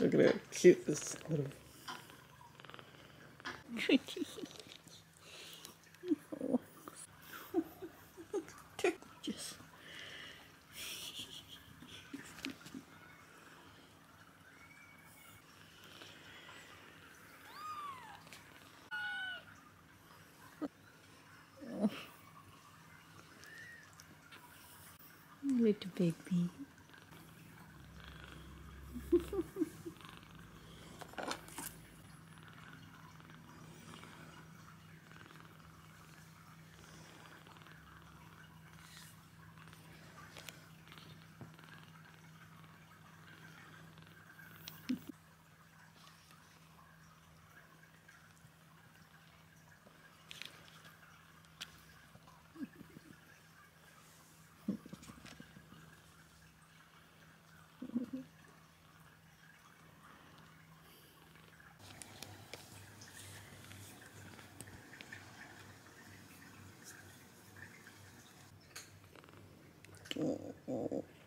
Look at how cute this little. Just little baby. Oh. Gorgeous